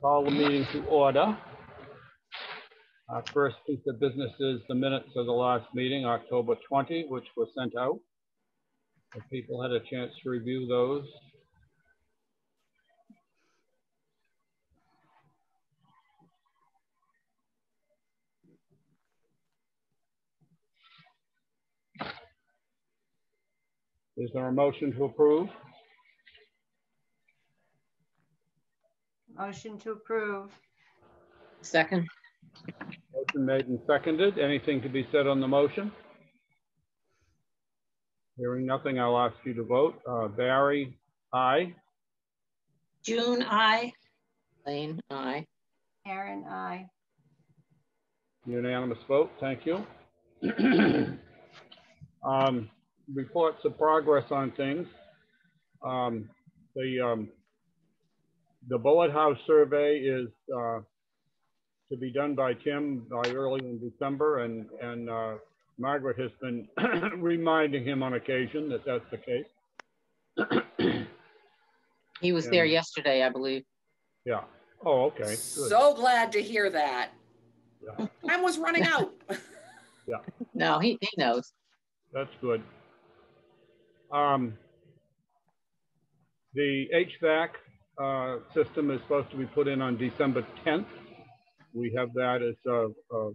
Call the meeting to order. Our first piece of business is the minutes of the last meeting, October 20, which were sent out. If people had a chance to review those. Is there a motion to approve? Motion to approve. Second, Motion made and seconded. Anything to be said on the motion? Hearing nothing, I'll ask you to vote. Uh, Barry, aye. June, aye. Lane, aye. Aaron, aye. Unanimous vote, thank you. Um, Reports of progress on things. Um, The, um, the bullet house survey is uh, to be done by Tim by early in December, and, and uh, Margaret has been reminding him on occasion that that's the case. He was there yesterday, I believe. Yeah, oh, okay, good. So glad to hear that. Yeah. Time was running out. Yeah. No, he, he knows. That's good. Um, the HVAC uh, system is supposed to be put in on December 10th. We have that as a, a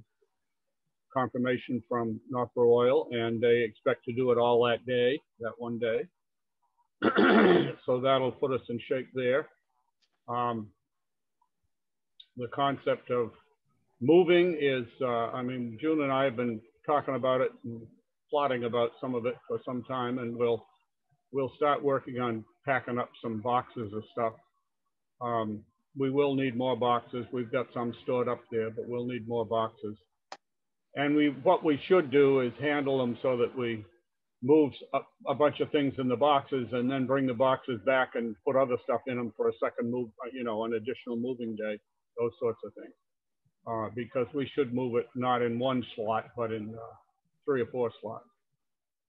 confirmation from Northborough Oil, and they expect to do it all that day, that one day. so that'll put us in shape there. Um, the concept of moving is, uh, I mean, June and I have been talking about it and plotting about some of it for some time, and we'll we'll start working on packing up some boxes of stuff. Um, we will need more boxes. We've got some stored up there, but we'll need more boxes. And we what we should do is handle them so that we move a, a bunch of things in the boxes and then bring the boxes back and put other stuff in them for a second move, uh, you know, an additional moving day, those sorts of things. Uh, because we should move it not in one slot, but in uh, three or four slots.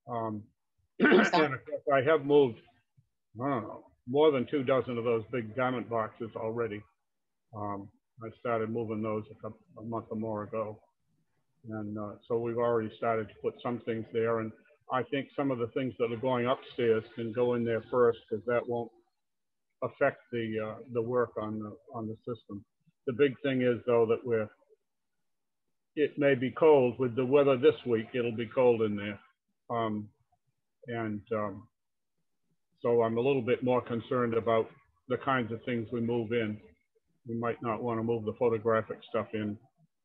Um, and of course, I have moved, I don't know, more than two dozen of those big diamond boxes already. Um, I started moving those a, couple, a month or more ago. And uh, so we've already started to put some things there. And I think some of the things that are going upstairs can go in there first because that won't affect the, uh, the work on the, on the system. The big thing is though that we're, it may be cold with the weather this week, it'll be cold in there. Um, and um, so I'm a little bit more concerned about the kinds of things we move in. We might not want to move the photographic stuff in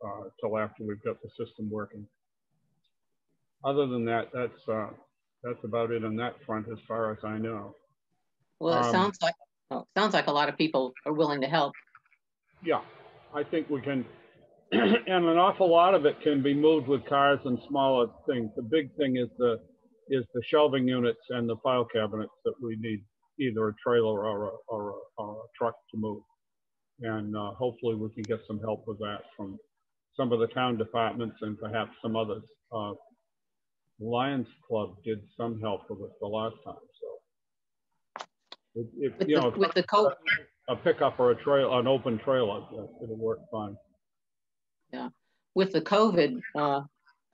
uh, till after we've got the system working. Other than that, that's uh, that's about it on that front as far as I know. Well, it Um, sounds like, well, it sounds like a lot of people are willing to help. Yeah, I think we can, and an awful lot of it can be moved with cars and smaller things. The big thing is the is the shelving units and the file cabinets that we need either a trailer or a, or a, or a truck to move. And uh, hopefully we can get some help with that from some of the town departments and perhaps some others. Uh, Lions Club did some help with it the last time, so. With you the, know, with the co, a pickup or a trail, an open trailer, it'll work fine. Yeah, with the COVID, uh, uh,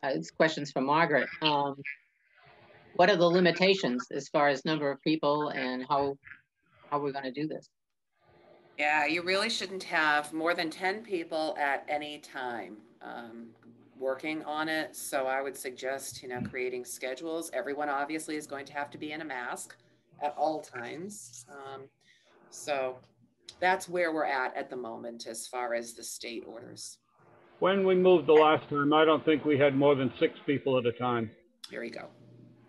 this question's for Margaret. Um, what are the limitations as far as number of people and how, how we're gonna do this? Yeah, you really shouldn't have more than 10 people at any time um, working on it. So I would suggest, you know, creating schedules. Everyone obviously is going to have to be in a mask at all times. Um, so that's where we're at at the moment as far as the state orders. When we moved the last time, I don't think we had more than six people at a time. Here you go.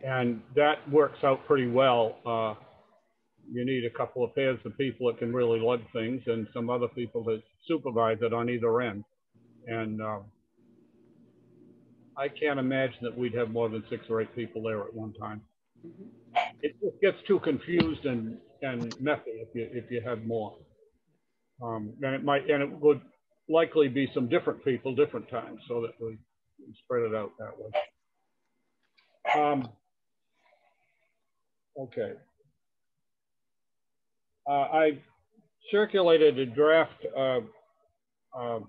And that works out pretty well. Uh, you need a couple of pairs of people that can really lug things and some other people that supervise it on either end. And um, I can't imagine that we'd have more than six or eight people there at one time. Mhm. It just gets too confused and, and messy if you, if you have more. Um, and it might, and it would likely be some different people, different times, so that we spread it out that way. Um, okay. Uh, I circulated a draft uh, uh,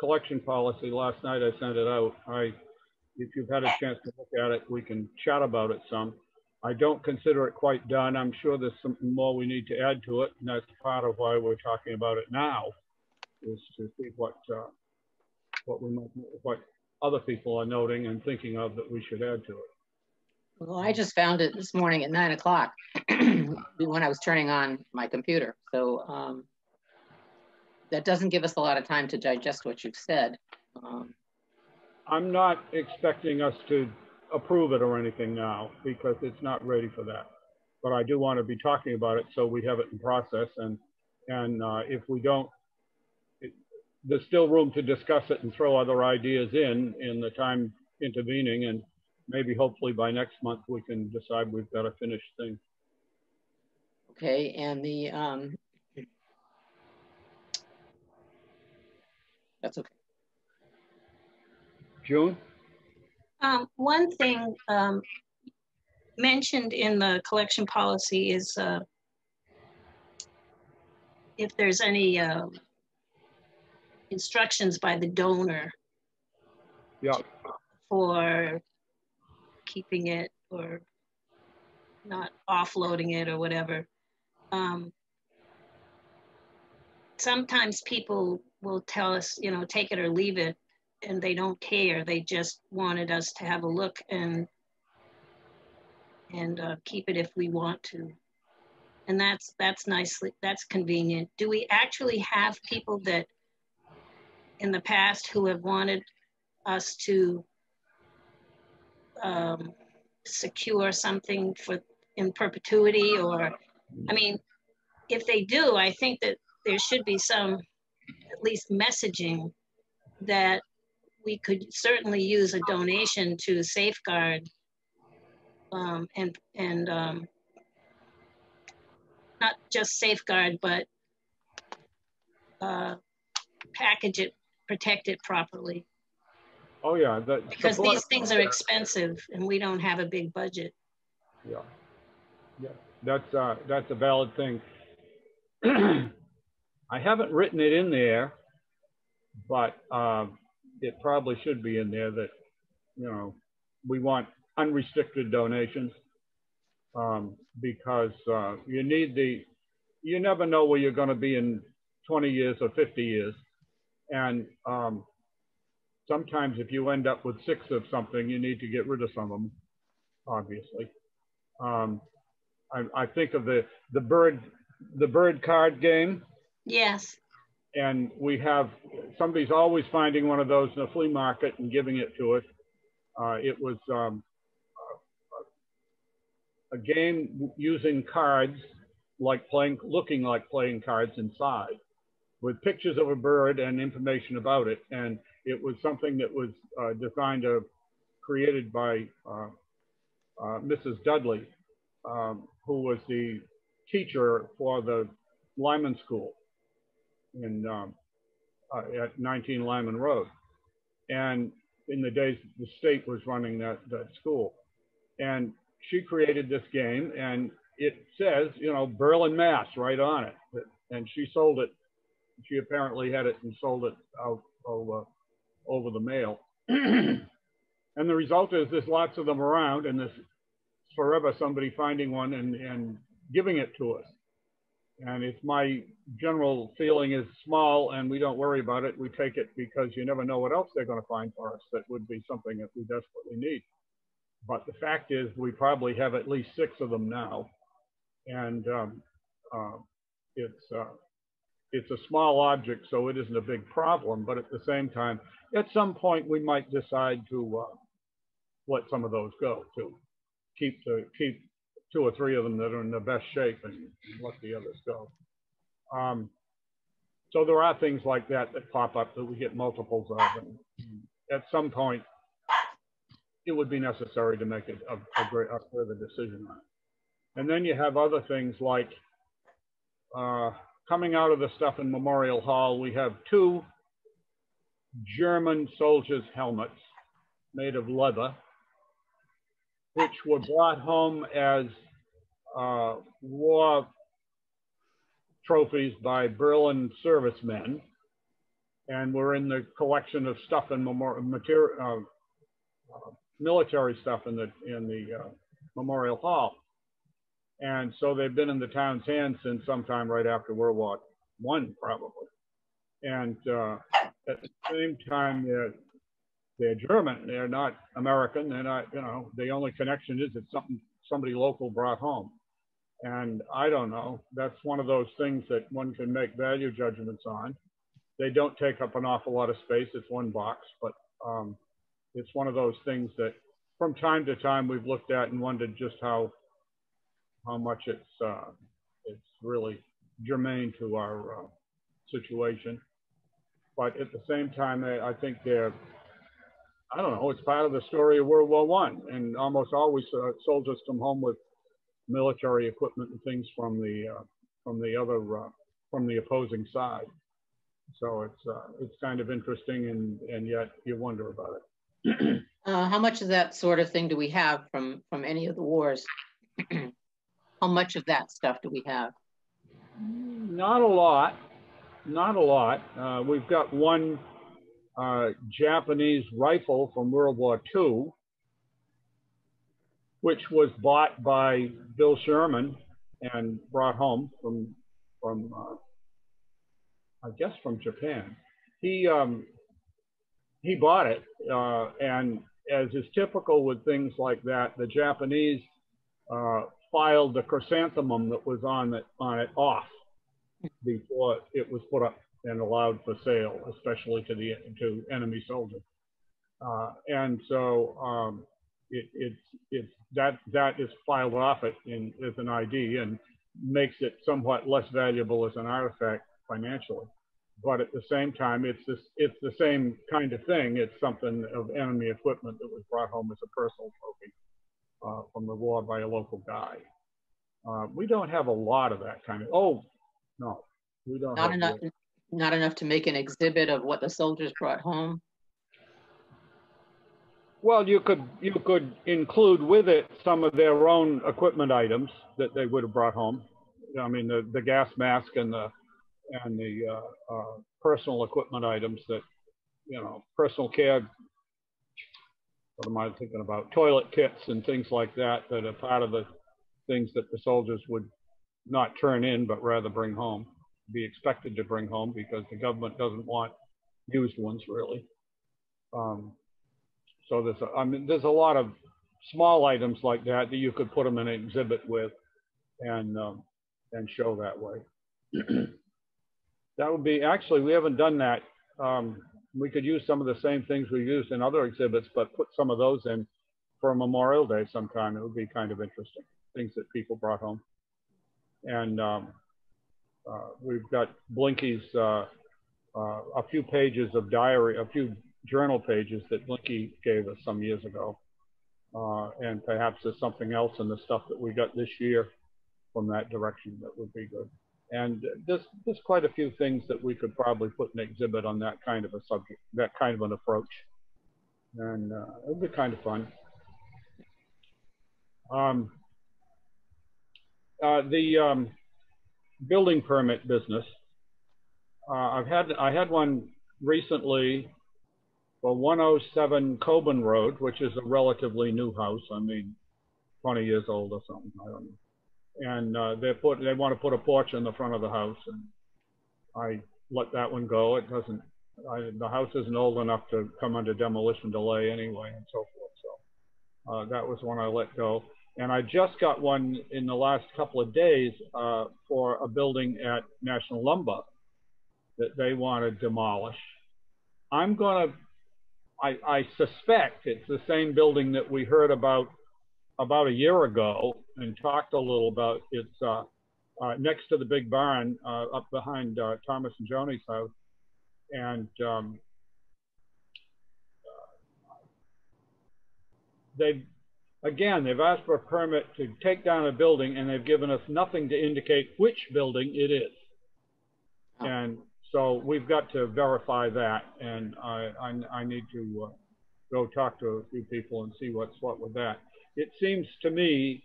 collection policy last night. I sent it out. I, if you've had a chance to look at it, we can chat about it some. I don't consider it quite done. I'm sure there's something more we need to add to it, and that's part of why we're talking about it now, is to see what uh, what we might, what other people are noting and thinking of that we should add to it. Well, I just found it this morning at nine o'clock when I was turning on my computer. So um, that doesn't give us a lot of time to digest what you've said. Um, I'm not expecting us to approve it or anything now because it's not ready for that. But I do want to be talking about it so we have it in process. And and uh, if we don't, it, there's still room to discuss it and throw other ideas in in the time intervening. And maybe hopefully by next month we can decide we've got a finished thing. okay, and the um, that's okay. June? Um, one thing, um, mentioned in the collection policy is, uh, if there's any, um, instructions by the donor Yeah. for keeping it or not offloading it or whatever. Um, sometimes people will tell us, you know, take it or leave it, and they don't care. They just wanted us to have a look and and uh, keep it if we want to. And that's that's nicely that's convenient. Do we actually have people that in the past who have wanted us to um, secure something for in perpetuity or i mean if they do i think that there should be some at least messaging that we could certainly use a donation to safeguard um, and and um, not just safeguard but uh, package it protect it properly Oh, yeah. The, because support- these things are expensive and we don't have a big budget. Yeah, yeah, that's, uh, that's a valid thing. I haven't written it in there, but, um, it probably should be in there that, you know, we want unrestricted donations. Um, because, uh, you need the, you never know where you're gonna be in 20 years or 50 years. And, um, sometimes if you end up with six of something, you need to get rid of some of them, obviously. Um, I, I think of the, the bird, the bird card game Yes, and we have, somebody's always finding one of those in a flea market and giving it to us. Uh, it was um, a game using cards, like playing, looking like playing cards inside, with pictures of a bird and information about it. And it was something that was uh, designed, uh, created by uh, uh, Mrs. Dudley, um, who was the teacher for the Lyman School in um, uh, at 19 Lyman Road. And in the days the state was running that, that school. And she created this game and it says, you know, Berlin, Mass right on it. And she sold it. She apparently had it and sold it out over, over the mail. and the result is there's lots of them around and there's forever somebody finding one and, and giving it to us. And it's my general feeling is small and we don't worry about it. We take it because you never know what else they're going to find for us that would be something that we desperately need. But the fact is, we probably have at least six of them now. And um, uh, it's, uh, it's a small object, so it isn't a big problem. But at the same time, at some point, we might decide to uh, let some of those go to keep the keep two or three of them that are in the best shape and, let the others go. Um, so there are things like that that pop up that we get multiples of. And at some point, it would be necessary to make a, a, a, great, a further decision on it. And then you have other things like uh, coming out of the stuff in Memorial Hall, we have two German soldiers' helmets made of leather which were brought home as uh, war trophies by Berlin servicemen. And we're in the collection of stuff and material, uh, uh, military stuff in the in the uh, Memorial Hall. And so they've been in the town's hands since sometime right after World War One, probably. And uh, at the same time, they're they're German. They're not American. They're not, you know, the only connection is it's something somebody local brought home. And I don't know. That's one of those things that one can make value judgments on. They don't take up an awful lot of space. It's one box, but um, it's one of those things that from time to time we've looked at and wondered just how how much it's uh, it's really germane to our uh, situation. But at the same time, I think they're I don't know. It's part of the story of World War One, and almost always uh, soldiers come home with military equipment and things from the uh, from the other uh, from the opposing side. So it's uh, it's kind of interesting, and and yet you wonder about it. Uh, how much of that sort of thing do we have from from any of the wars? how much of that stuff do we have? Not a lot, not a lot. Uh, we've got one uh, Japanese rifle from World War II, which was bought by Bill Sherman and brought home from from uh, I guess from Japan. He um, he bought it, uh, and as is typical with things like that, the Japanese uh, filed the chrysanthemum that was on on it off before it was put up and allowed for sale, especially to the to enemy soldiers. Uh, and so um, it, it's it's that that is filed off it in as an ID and makes it somewhat less valuable as an artifact financially. But at the same time, it's this it's the same kind of thing. It's something of enemy equipment that was brought home as a personal trophy uh, from the war by a local guy. Uh, we don't have a lot of that kind of. Oh, no, we don't. Not enough. The, not enough to make an exhibit of what the soldiers brought home? Well, you could you could include with it some of their own equipment items that they would have brought home. I mean, the, the gas mask and the and the uh, uh, personal equipment items that you know, personal care. What am I thinking about? Toilet kits and things like that that are part of the things that the soldiers would not turn in, but rather bring home be expected to bring home because the government doesn't want used ones really. Um, so there's a, I mean, there's a lot of small items like that that you could put them in an exhibit with and, um, and show that way. that would be, actually, we haven't done that. Um, we could use some of the same things we used in other exhibits, but put some of those in for Memorial Day sometime. It would be kind of interesting, things that people brought home. And um, uh, we've got Blinky's uh, uh, a few pages of diary, a few journal pages that Blinky gave us some years ago. Uh, and perhaps there's something else in the stuff that we got this year from that direction that would be good. And there's, there's quite a few things that we could probably put an exhibit on that kind of a subject, that kind of an approach. And uh, it would be kind of fun. Um, uh, the um, building permit business. Uh, I've had I had one recently for 107 Coburn Road, which is a relatively new house. I mean, 20 years old or something. I don't know. And uh, they put they want to put a porch in the front of the house, and I let that one go. It doesn't. I, the house isn't old enough to come under demolition delay anyway, and so forth. So uh, that was one I let go. And I just got one in the last couple of days uh, for a building at National Lumber that they want to demolish. I'm going to, I, suspect it's the same building that we heard about about a year ago and talked a little about. It's uh, uh, next to the big barn uh, up behind uh, Thomas and Joni's house. And um, they Again, they've asked for a permit to take down a building and they've given us nothing to indicate which building it is. Oh. And so we've got to verify that and I, I, I need to uh, go talk to a few people and see what's what with that. It seems to me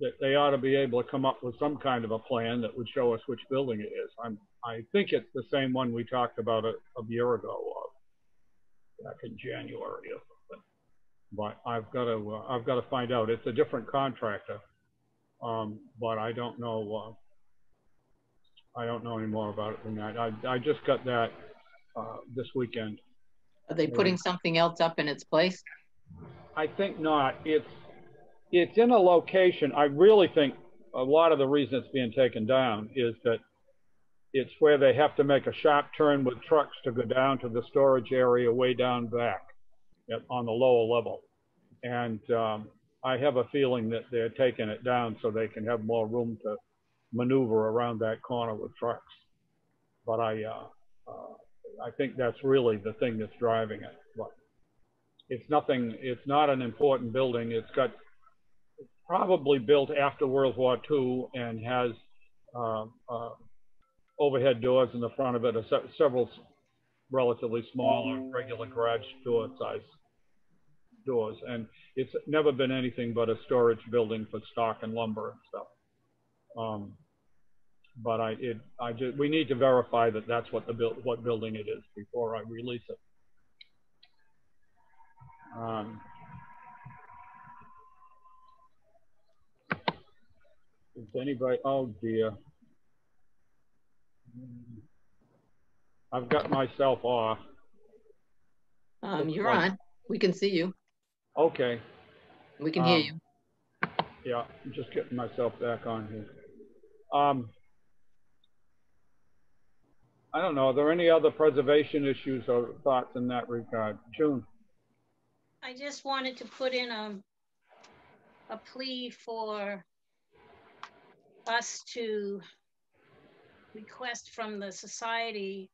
that they ought to be able to come up with some kind of a plan that would show us which building it is. I'm, I think it's the same one we talked about a, a year ago, uh, back in January something. But I've got to, uh, I've got to find out. It's a different contractor, um, but I don't know. Uh, I don't know any more about it than that. I, I just got that uh, this weekend. Are they putting something else up in its place? I think not. It's it's in a location. I really think a lot of the reason it's being taken down is that it's where they have to make a sharp turn with trucks to go down to the storage area way down back on the lower level. And um, I have a feeling that they're taking it down so they can have more room to maneuver around that corner with trucks. But I, uh, uh, I think that's really the thing that's driving it. But it's nothing. It's not an important building. It's got probably built after World War II and has uh, uh, overhead doors in the front of it, several relatively small regular garage door size doors. And it's never been anything but a storage building for stock and lumber and stuff. Um, but I, it, I just, we need to verify that that's what the build, what building it is before I release it. Um, is anybody? Oh dear. I've got myself off. Um, you're on. We can see you. Okay. We can hear Um, you. Yeah, I'm just getting myself back on here. Um, I don't know. Are there any other preservation issues or thoughts in that regard? June? I just wanted to put in a, a plea for us to request from the society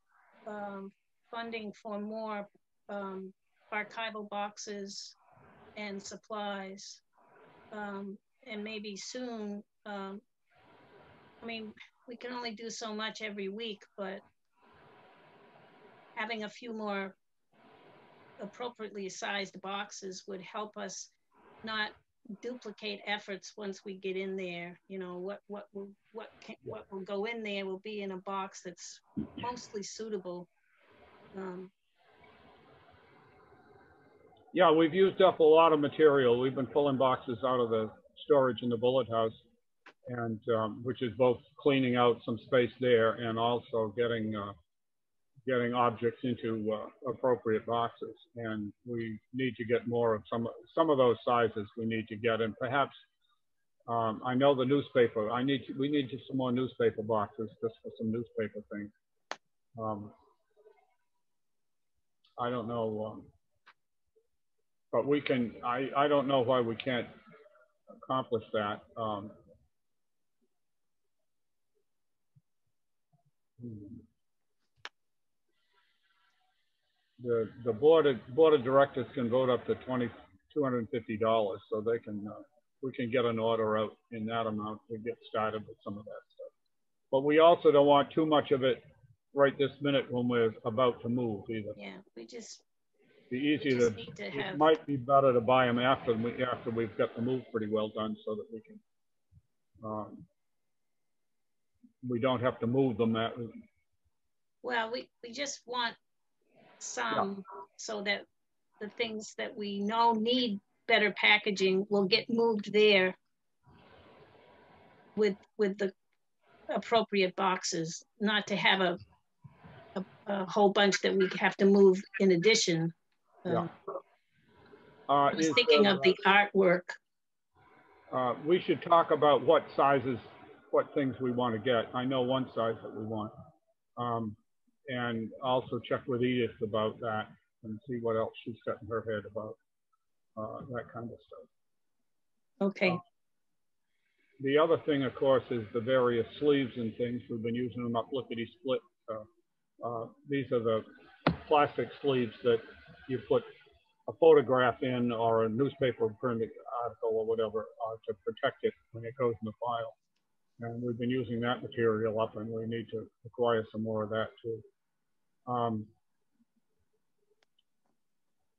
um, funding for more um, archival boxes and supplies. Um, and maybe soon, um, I mean, we can only do so much every week, but having a few more appropriately sized boxes would help us not duplicate efforts once we get in there. You know, what what will what can, what will go in there will be in a box that's mostly suitable. Um, Yeah, we've used up a lot of material. We've been pulling boxes out of the storage in the bullet house and um, which is both cleaning out some space there and also getting uh, getting objects into uh, appropriate boxes. And we need to get more of some some of those sizes. We need to get, and perhaps um, I know the newspaper. I need to, we need some more newspaper boxes just for some newspaper things. Um, I don't know, um, but we can. I I don't know why we can't accomplish that. Um, the the board of board of directors can vote up to twenty two hundred and fifty dollars, so they can uh, we can get an order out in that amount to get started with some of that stuff. But we also don't want too much of it right this minute when we're about to move either. yeah, we just Be to. need to It have might be better to buy them after we after we've got the move pretty well done, so that we can. Um, we don't have to move them that Well, we, we just want some so that the things that we know need better packaging will get moved there with, with the appropriate boxes, not to have a, a, a whole bunch that we have to move in addition. Yeah. Uh, I was thinking there, of the artwork. Uh, we should talk about what sizes, what things we want to get. I know one size that we want. Um, and also check with Edith about that and see what else she's got in her head about uh, that kind of stuff. Okay, The other thing, of course, is the various sleeves and things. We've been using them up lickety split. Uh, uh, these are the plastic sleeves that you put a photograph in or a newspaper printed article or whatever uh, to protect it when it goes in the file. And we've been using that material up and we need to acquire some more of that too. Um,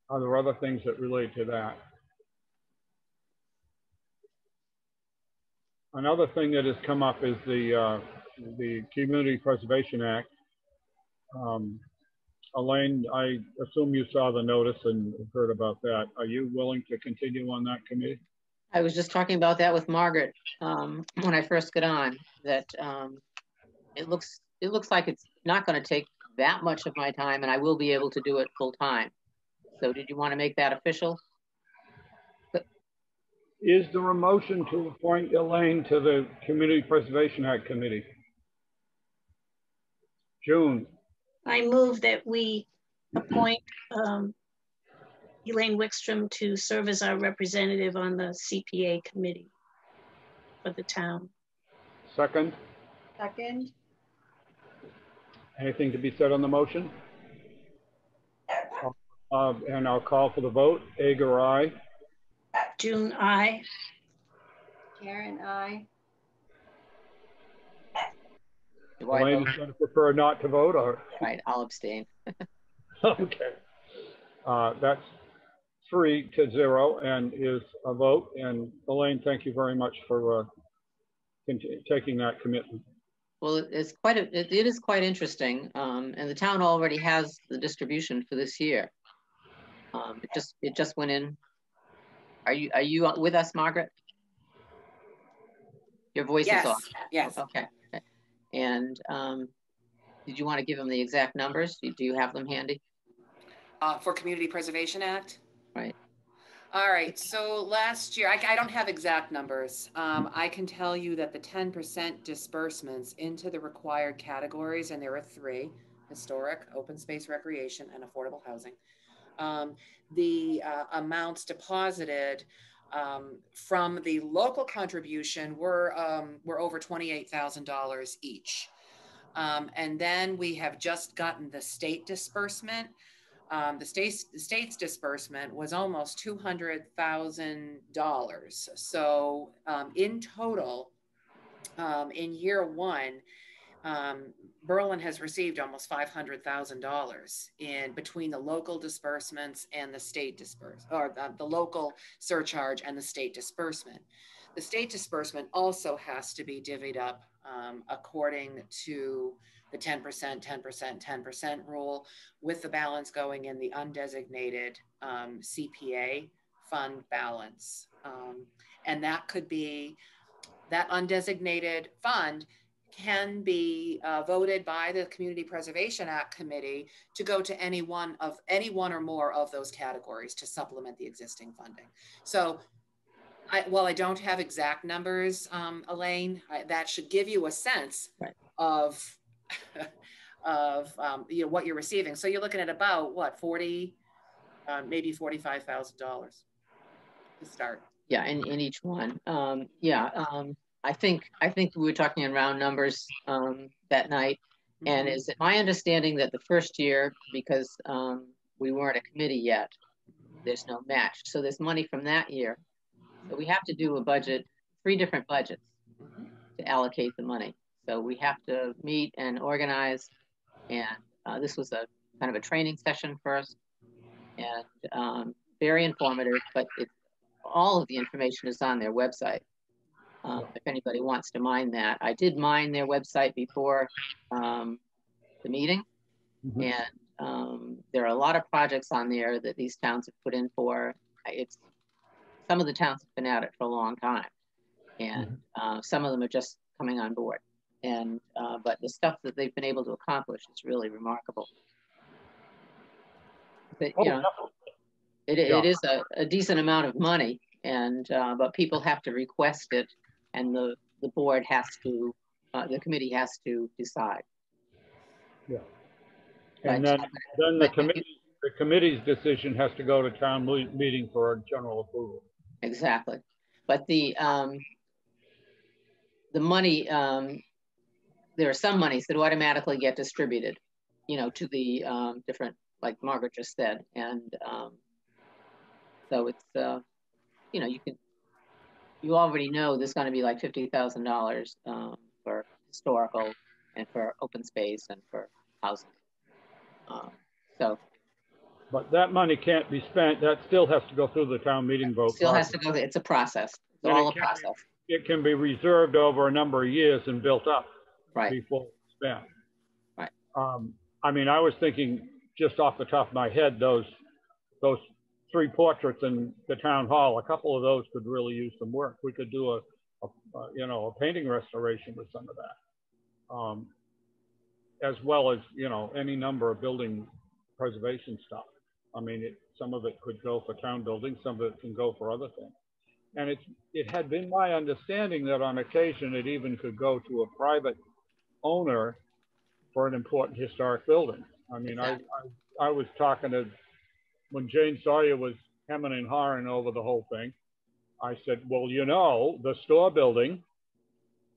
are there other things that relate to that? another thing that has come up is the, uh, the Community Preservation Act. Um, Elaine, I assume you saw the notice and heard about that. Are you willing to continue on that committee? I was just talking about that with Margaret um, when I first got on. That um, it looks it looks like it's not going to take that much of my time, and I will be able to do it full time. So, did you want to make that official? Is there a motion to appoint Elaine to the Community Preservation Act Committee? June, I move that we appoint um, Elaine Wickstrom to serve as our representative on the CPA committee for the town. second. Second. Anything to be said on the motion? Uh, and I'll call for the vote. Agar, aye. June, I. Karen, I. Do I Elaine vote? is going to prefer not to vote or? Right, I'll abstain. Okay. Uh, that's three to zero and is a vote. And Elaine, thank you very much for, uh, taking that commitment. Well, it's quite a, it, it is quite interesting, um, and the town already has the distribution for this year. Um, it just it just went in. Are you are you with us, Margaret? Your voice is Yes, off. yes. Okay. And um, did you want to give them the exact numbers? Do you have them handy? Uh, for Community Preservation Act? Right. All right, so last year, I, I don't have exact numbers. Um, I can tell you that the ten percent disbursements into the required categories, and there are three, historic, open space recreation, and affordable housing. Um, the, uh, amounts deposited, um, from the local contribution were, um, were over twenty-eight thousand dollars each. Um, and then we have just gotten the state disbursement, um, the state's, the state's disbursement was almost two hundred thousand dollars. So, um, in total, um, in year one, um, Berlin has received almost five hundred thousand dollars in between the local disbursements and the state disburse, or the, the local surcharge and the state disbursement. The state disbursement also has to be divvied up, um, according to the ten percent, ten percent, ten percent rule with the balance going in the undesignated um, CPA fund balance. Um, and that could be, that undesignated fund can be uh, voted by the Community Preservation Act Committee to go to any one of, any one or more of those categories to supplement the existing funding. So I, while I don't have exact numbers, um, Elaine, I, that should give you a sense Right. of of um, you know what you're receiving. So you're looking at about what forty, uh, maybe forty five thousand dollars to start. Yeah, in, in each one. Um, yeah, um, I think I think we were talking in round numbers um, that night. And Mhm. is it my understanding that the first year, because um, we weren't a committee yet, there's no match. So there's money from that year. So we have to do a budget, three different budgets to allocate the money. So we have to meet and organize. And uh, this was a kind of a training session first and um, very informative, but it, all of the information is on their website. Um, if anybody wants to mine that, I did mine their website before um, the meeting, Mhm. and um, there are a lot of projects on there that these towns have put in for. It's some of the towns have been at it for a long time, and uh, some of them are just coming on board. And uh, but the stuff that they've been able to accomplish is really remarkable. But, Oh, you know, it, Yeah. it is a, a decent amount of money, and uh, but people have to request it, and the the board has to, uh, the committee has to decide. Yeah. But, And then, then the but- committee, the committee's decision has to go to town me- meeting for a general approval. Exactly, but the um, the money, um, there are some monies that automatically get distributed, you know, to the um, different, like Margaret just said, and um, so it's, uh, you know, you can, you already know there's going to be like fifty thousand dollars um, for historical and for open space and for housing. Um, so But that money can't be spent, that still has to go through the town meeting vote. still has to go. It's a process. It's And it a can't be- it can be reserved over a number of years and built up Right. before it's spent. Right. Um, I mean, I was thinking just off the top of my head, those, those three portraits in the town hall, a couple of those could really use some work. We could do a, a, a, you know, a painting restoration with some of that. Um, as well as, you know, any number of building preservation stuff. I mean, it, some of it could go for town buildings, some of it can go for other things. And it's, it had been my understanding that on occasion it even could go to a private owner for an important historic building. I mean, I, I, I was talking to, when Jane Sawyer was hemming and hawing over the whole thing, I said, well, you know, the store building,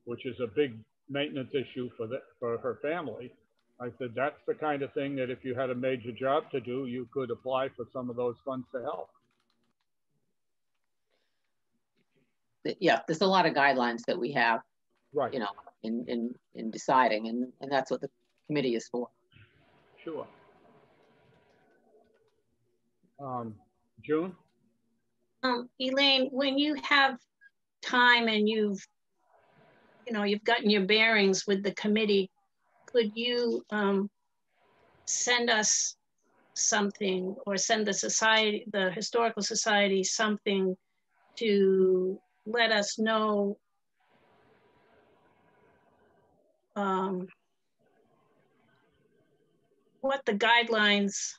which is a big maintenance issue for the, for her family. I said, that's the kind of thing that if you had a major job to do, you could apply for some of those funds to help. Yeah, there's a lot of guidelines that we have, Right, you know, in, in, in deciding, and, and that's what the committee is for. sure. Um, June? Um, Elaine, when you have time and you've, you know, you've gotten your bearings with the committee, could you um, send us something or send the society, the Historical Society something to let us know um, what the guidelines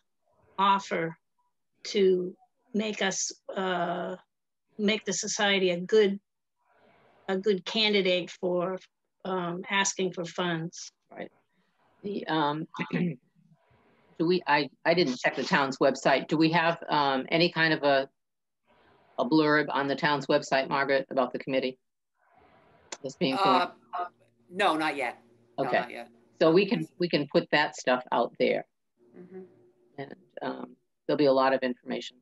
offer to make us uh, make the society a good a good candidate for um, asking for funds. Right. The, um, do we, I, I didn't check the town's website. Do we have, um, any kind of a, a blurb on the town's website, Margaret, about the committee? That's being formed? Uh, no, not yet. No, Okay, not yet. so we can, we can put that stuff out there Mhm. and, um, there'll be a lot of information.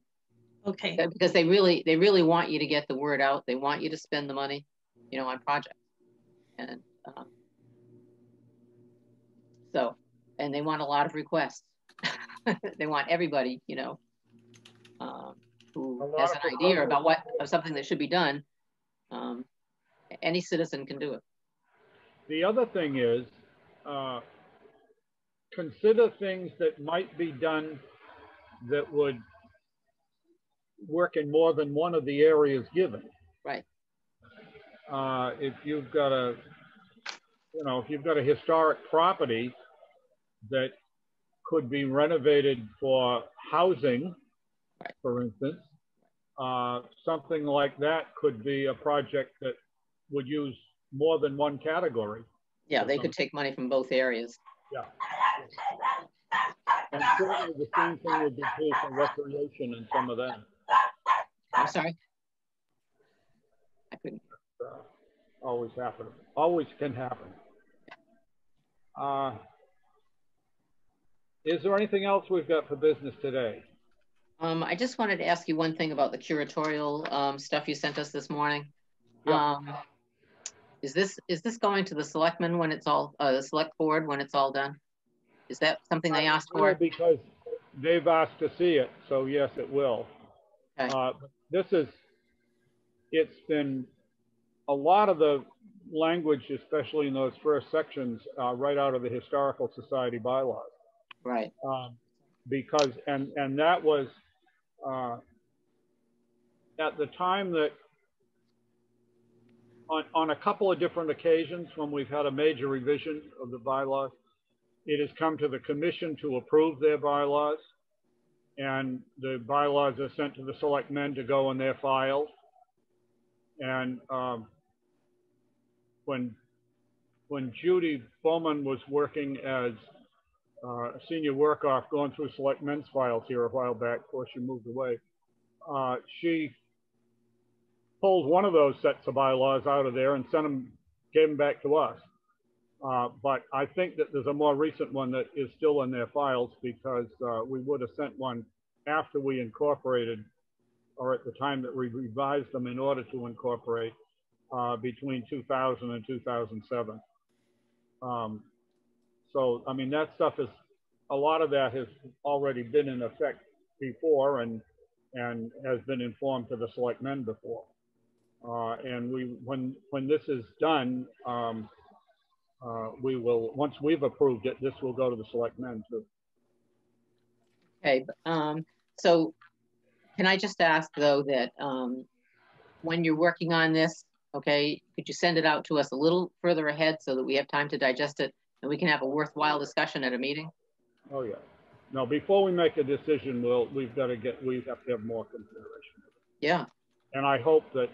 Okay, Because they really, they really want you to get the word out. They want you to spend the money, you know, on projects. And, um, so, and they want a lot of requests. They want everybody, you know, um, who has an idea proposals. about what, of something that should be done. Um, any citizen can do it. The other thing is, uh, consider things that might be done that would work in more than one of the areas given. Right. Uh, if you've got a, you know, if you've got a historic property that could be renovated for housing, Right. for instance, uh, something like that could be a project that would use more than one category. Yeah, they could take money from both areas. And certainly the same thing would be true for recreation and some of that. I'm sorry. I couldn't, Always happen, always can happen. Uh, Is there anything else we've got for business today? Um, I just wanted to ask you one thing about the curatorial, um, stuff you sent us this morning. Yeah. Um, is this, is this going to the selectmen when it's all, uh, the select board when it's all done? Is that something they asked for? Because they've asked to see it, so yes, it will. Okay. Uh, This is, it's been, a lot of the language, especially in those first sections, uh, right out of the Historical Society bylaws. Right, um, because and and that was uh, at the time that on on a couple of different occasions when we've had a major revision of the bylaws, it has come to the commission to approve their bylaws, and the bylaws are sent to the selectmen to go in their files. And um, when when Judy Bowman was working as uh, senior work off going through select men's files here a while back before she moved away. Uh, she pulled one of those sets of bylaws out of there and sent them, gave them back to us. Uh, but I think that there's a more recent one that is still in their files because uh, we would have sent one after we incorporated or at the time that we revised them in order to incorporate uh, between 2000 and 2007. Um, so, I mean, that stuff is, a lot of that has already been in effect before and, and has been informed to the selectmen before. Uh, and we, when, when this is done, um, uh, we will, once we've approved it, this will go to the selectmen too. Okay, um, so can I just ask though that, um, when you're working on this, okay, could you send it out to us a little further ahead so that we have time to digest it and we can have a worthwhile discussion at a meeting? Oh, yeah. No, before we make a decision, we'll, we've got to get, we have to have more consideration. Yeah, And I hope that,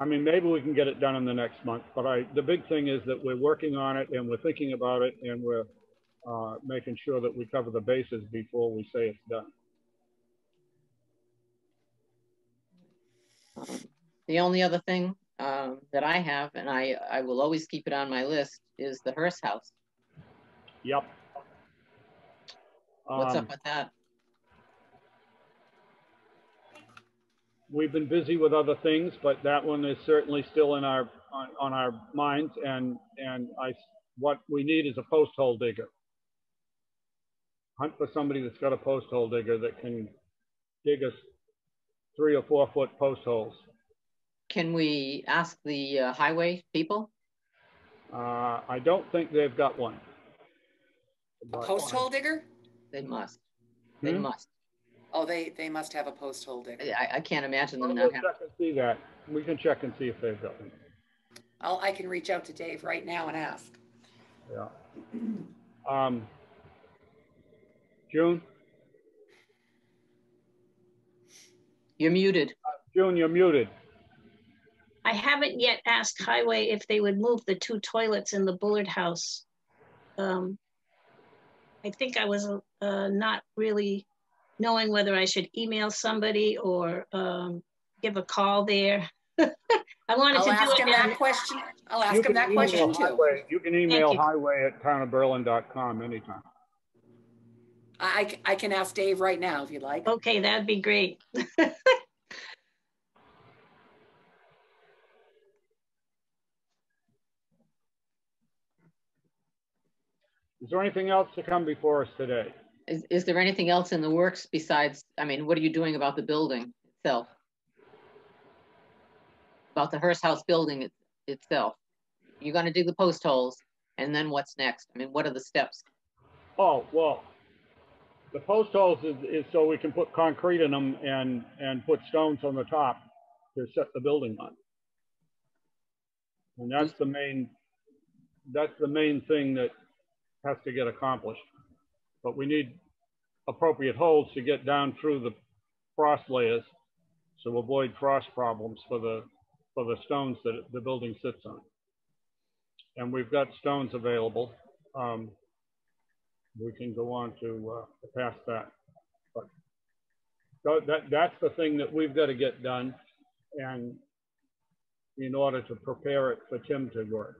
I mean, maybe we can get it done in the next month, but I, the big thing is that we're working on it and we're thinking about it and we're uh, making sure that we cover the bases before we say it's done. Um, The only other thing um, that I have, and I, I will always keep it on my list, is the Hearst House. Yep. What's Um, up with that? We've been busy with other things, but that one is certainly still in our, on, on our minds. And, and I, what we need is a post hole digger. Hunt for somebody that's got a post hole digger that can dig us three or four foot post holes. Can we ask the uh, highway people? Uh, I don't think they've got one. A post hole digger? They must. They Hmm? must. Oh, they, they must have a post hole digger. I, I can't imagine them We'll not check having. and see that. We can check and see if they've got them. I'll, I can reach out to Dave right now and ask. Yeah. Um, June, You're muted. June, you're muted. I haven't yet asked Highway if they would move the two toilets in the Bullard House. Um, I think I was uh, not really knowing whether I should email somebody or um, give a call there. I wanted I'll to do ask him it. that question. I'll ask him that email question too. You can email you. highway at townofberlin.com anytime. I, I can ask Dave right now if you'd like. Okay, that'd be great. Is there anything else to come before us today? Is, is there anything else in the works besides, I mean, what are you doing about the building itself? About the Hearst House building it- itself? You're gonna dig the post holes and then what's next? I mean, what are the steps? Oh, well, the post holes is, is so we can put concrete in them and, and put stones on the top to set the building on. And that's the main, that's the main thing that has to get accomplished. But we need appropriate holes to get down through the frost layers to avoid frost problems for the, for the stones that the building sits on. And we've got stones available. Um, we can go on to uh, past that. But that that's the thing that we've got to get done, and in order to prepare it for Tim to work.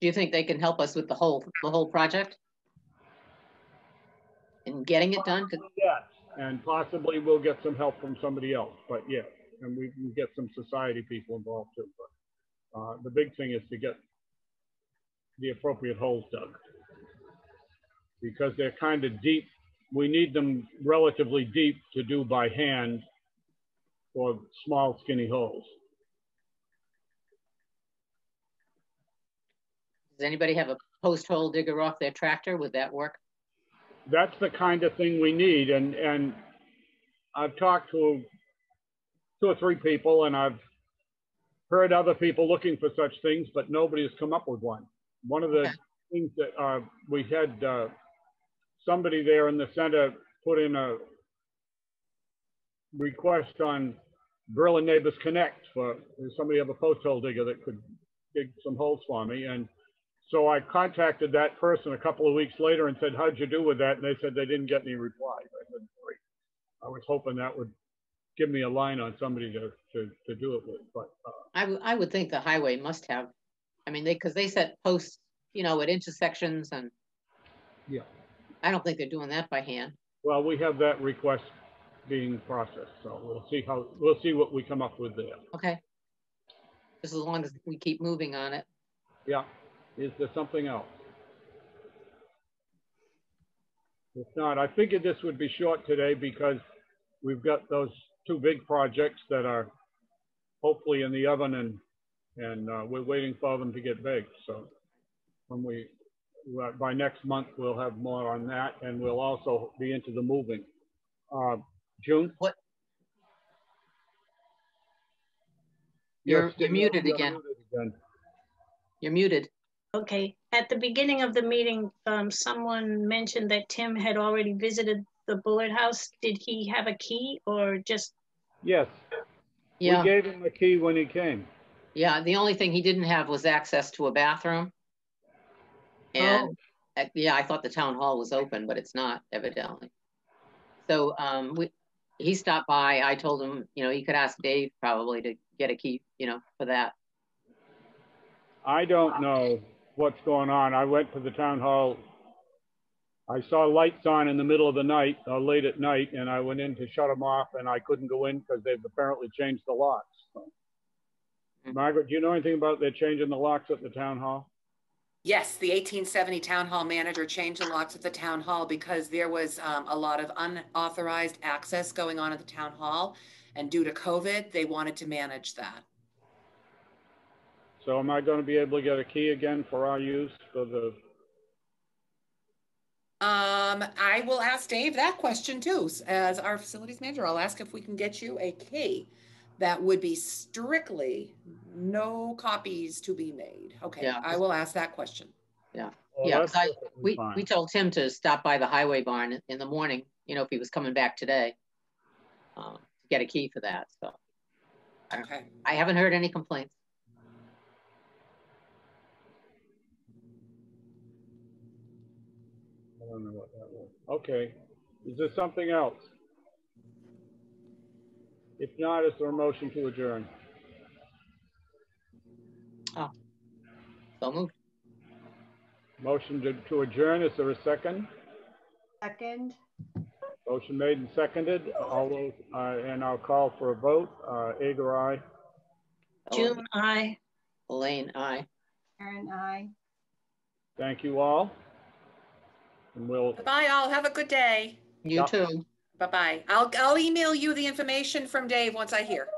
Do you think they can help us with the whole, the whole project? In getting it done. Yes, and possibly we'll get some help from somebody else, but yes, and we can get some society people involved too. But uh, the big thing is to get the appropriate holes dug because they're kind of deep. We need them relatively deep to do by hand for small, skinny holes. Does anybody have a post hole digger off their tractor? Would that work? That's the kind of thing we need. And, and I've talked to two or three people and I've heard other people looking for such things, but nobody has come up with one. One of the Okay. things that uh, we had uh, somebody there in the center put in a request on Berlin Neighbors Connect for somebody have a post hole digger that could dig some holes for me. And so I contacted that person a couple of weeks later and said, how'd you do with that? And they said they didn't get any reply. I said, great. I was hoping that would give me a line on somebody to, to, to do it with, but, uh, I, I would think the highway must have, I mean, they, because they set posts, you know, at intersections and. Yeah. I don't think they're doing that by hand. well, we have that request being processed, so we'll see how, we'll see what we come up with there. Okay. Just as long as we keep moving on it. Yeah, is there something else? If not, I figured this would be short today because we've got those two big projects that are hopefully in the oven and, and uh, we're waiting for them to get baked. So when we, by next month, we'll have more on that and we'll also be into the moving. Uh, June? What- You're- Yes, you're muted you're again. muted again. You're muted. Okay, at the beginning of the meeting, um, someone mentioned that Tim had already visited the Bullard House. Did he have a key or just, Yes, Yeah. we gave him the key when he came. yeah. The only thing he didn't have was access to a bathroom. And, uh, yeah, I thought the town hall was open, but it's not evidently. So, um, we, he stopped by. I told him, you know, he could ask Dave probably to get a key, you know, for that. I don't know what's going on. I went to the town hall. I saw lights on in the middle of the night, uh, late at night, and I went in to shut them off and I couldn't go in because they've apparently changed the locks. So. Mhm. Margaret, do you know anything about they're changing the locks at the town hall? Yes, the 1870 town hall manager changed the locks at the town hall because there was um, a lot of unauthorized access going on at the town hall. And due to COVID, they wanted to manage that. So am I going to be able to get a key again for our use for the, Um, I will ask Dave that question too, as our facilities manager. I'll ask if we can get you a key that would be strictly no copies to be made. Okay, Yeah. I will ask that question. Yeah, that's 'cause I- We, fine. we told Tim to stop by the highway barn in the morning, you know, if he was coming back today. Um, to get a key for that, so Okay. I haven't heard any complaints. I don't know what that was. Okay, is there something else? If not, is there a motion to adjourn? So moved. Motion to, to adjourn, is there a second? Second, Motion made and seconded, all those, uh, and aye'll call for a vote, uh, Agar, aye. June, I? Elaine, aye. Karen, I. Thank you all. And we'll, Bye, all. Have a good day. You Yeah. too. Bye-bye. I'll, I'll email you the information from Dave once I hear.